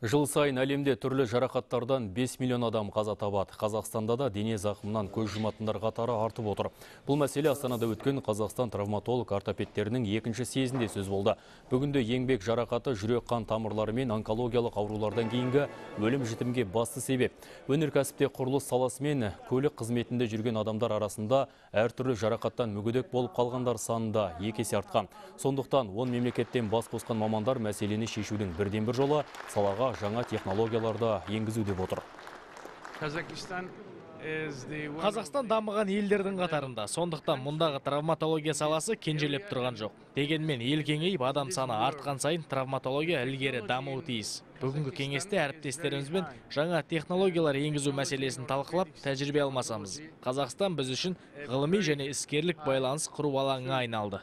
Жыл сайын әлемде түрлі жарақаттардан 5 миллион адам қаза табады. Қазақстанда да дене зақымынан көз жұматындар қатары артып отыр. Бұл мәселе Астанада өткен Қазақстан травматолог ортопедтерінің екінші сезінде сөз болды. Бүгінде еңбек жарақаты жүрек қан тамырлары мен онкологиялық аурулардан кейінгі өлім жітімге басты себеп. Өнеркәсіпте құрылыс саласы мен көлік қызметінде жүрген адамдар арасында әртүрлі жарақаттан мүгедек болып қалғандар санында екі есе артқан. Сондықтан он мемлекеттен бас қосқан мамандар мәселені шешудің бірден бір жолы салаға жаңа технологияларды енгізу деп отыр. Қазақстан дамыған елдердің қатарында, сондықтан мұндағы травматология саласы кенжелеп тұрған жоқ. Дегенмен ел кеңейіп адам саны артқан сайын травматология ілгері дамуы тиіс. Бүгінгі кеңесте әріптестерімізбен жаңа технологиялар енгізу мәселесін талқылап, тәжірибе алмасамыз. Қазақстан біз үшін ғылыми және іскерлік байланыс құру алаңына айналды.